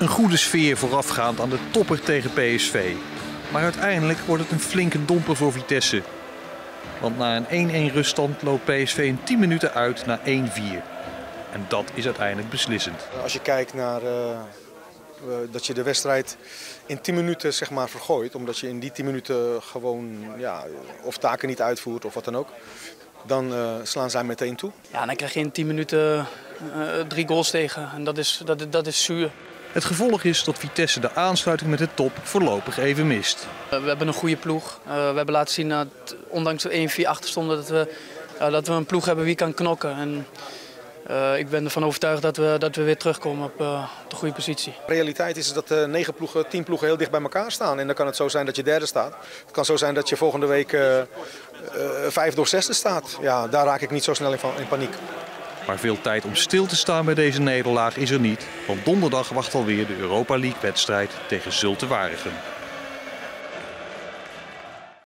Een goede sfeer voorafgaand aan de topper tegen PSV. Maar uiteindelijk wordt het een flinke domper voor Vitesse. Want na een 1-1 ruststand loopt PSV in 10 minuten uit naar 1-4. En dat is uiteindelijk beslissend. Als je kijkt naar uh, dat je de wedstrijd in 10 minuten zeg maar, vergooit, omdat je in die 10 minuten gewoon ja, of taken niet uitvoert of wat dan ook, dan uh, slaan zij meteen toe. Ja, dan krijg je in 10 minuten uh, drie goals tegen en dat is, dat, dat is zuur. Het gevolg is dat Vitesse de aansluiting met de top voorlopig even mist. We hebben een goede ploeg. we hebben laten zien dat ondanks de 1-4 achterstonden dat we, dat we een ploeg hebben wie kan knokken. En, uh, ik ben ervan overtuigd dat we, dat we weer terugkomen op, de goede positie. De realiteit is dat negen ploegen, tien ploegen heel dicht bij elkaar staan. En dan kan het zo zijn dat je derde staat. Het kan zo zijn dat je volgende week vijfde of zesde staat. Ja, daar raak ik niet zo snel in, in paniek. Maar veel tijd om stil te staan bij deze nederlaag is er niet. Want donderdag wacht alweer de Europa League wedstrijd tegen Zulte Waregem.